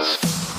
Beatles.